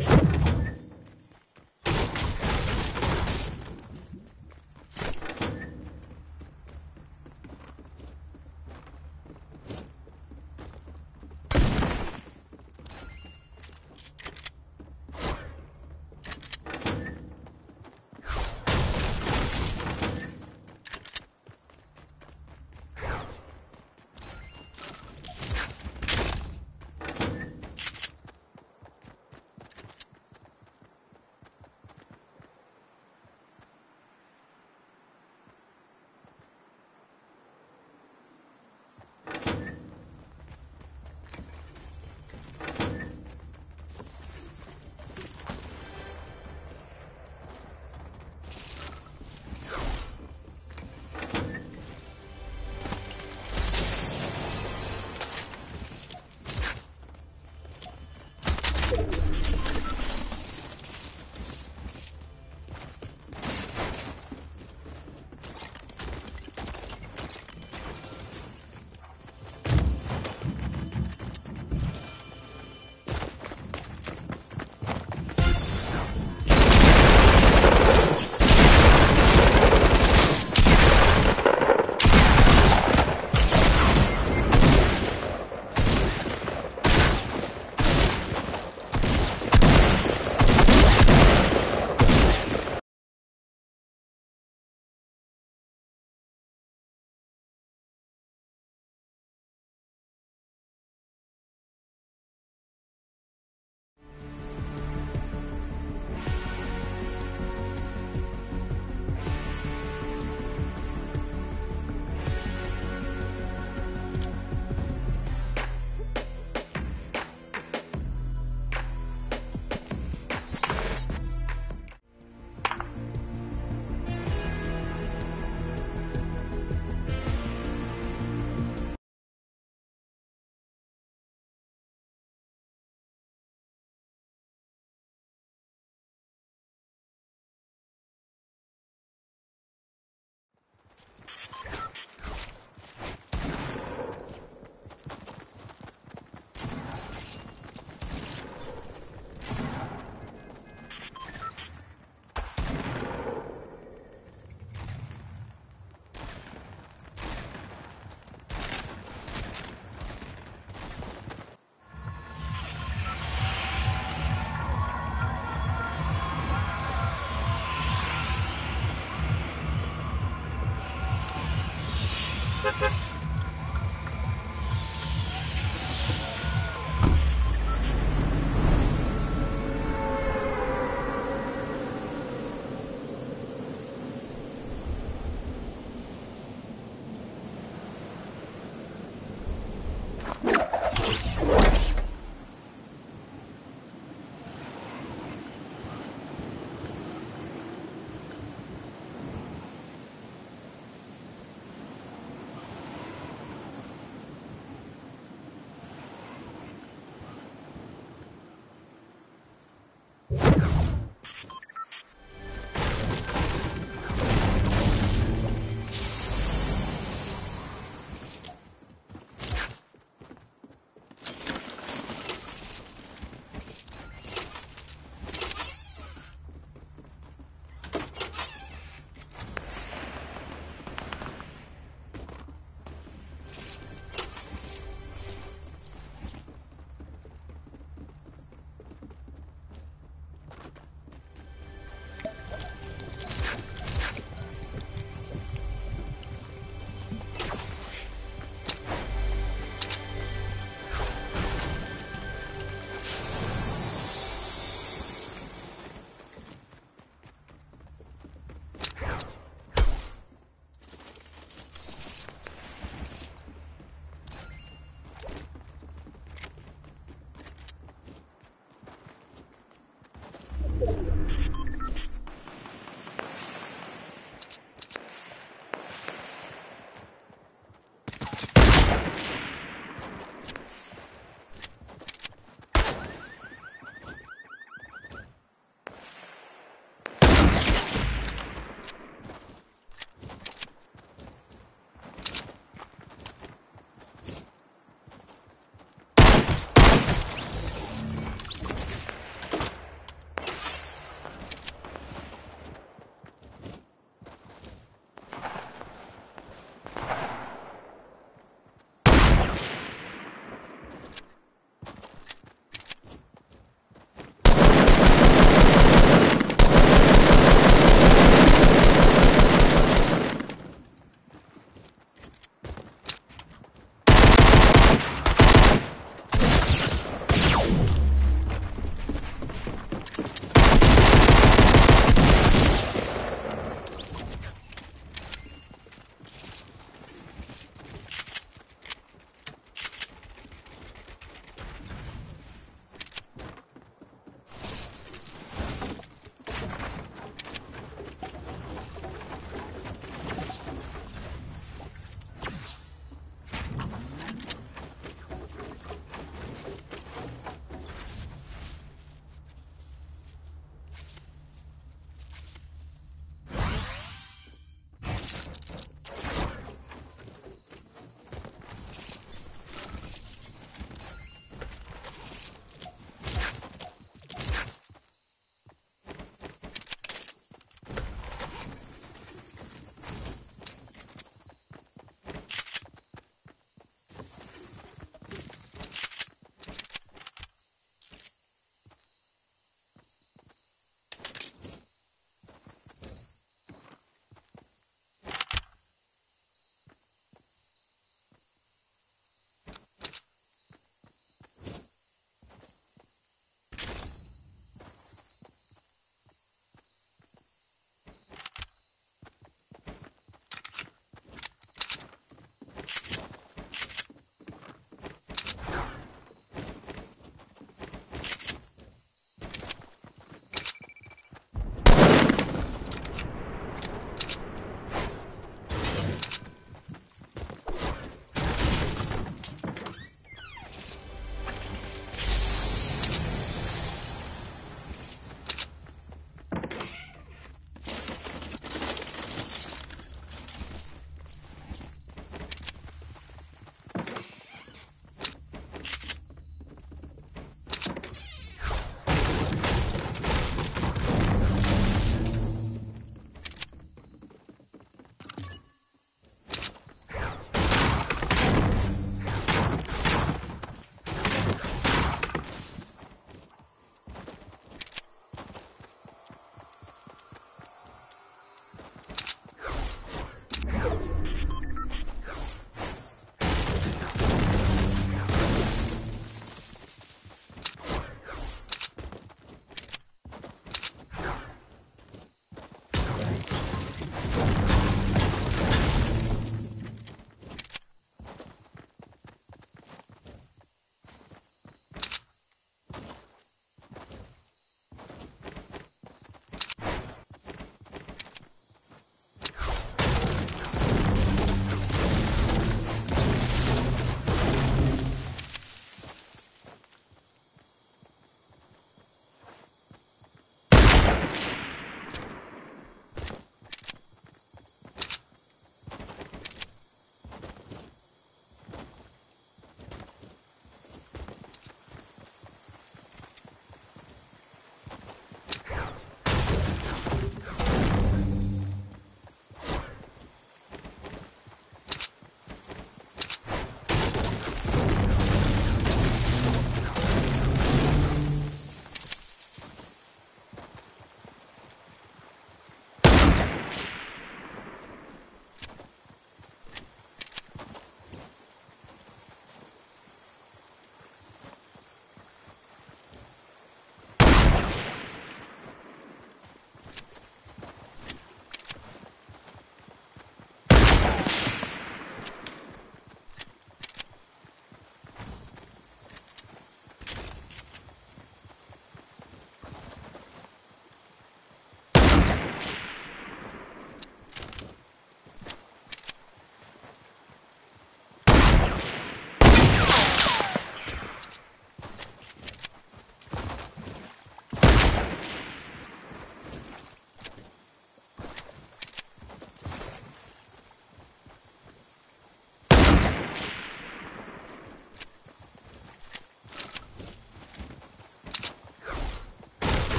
Yeah.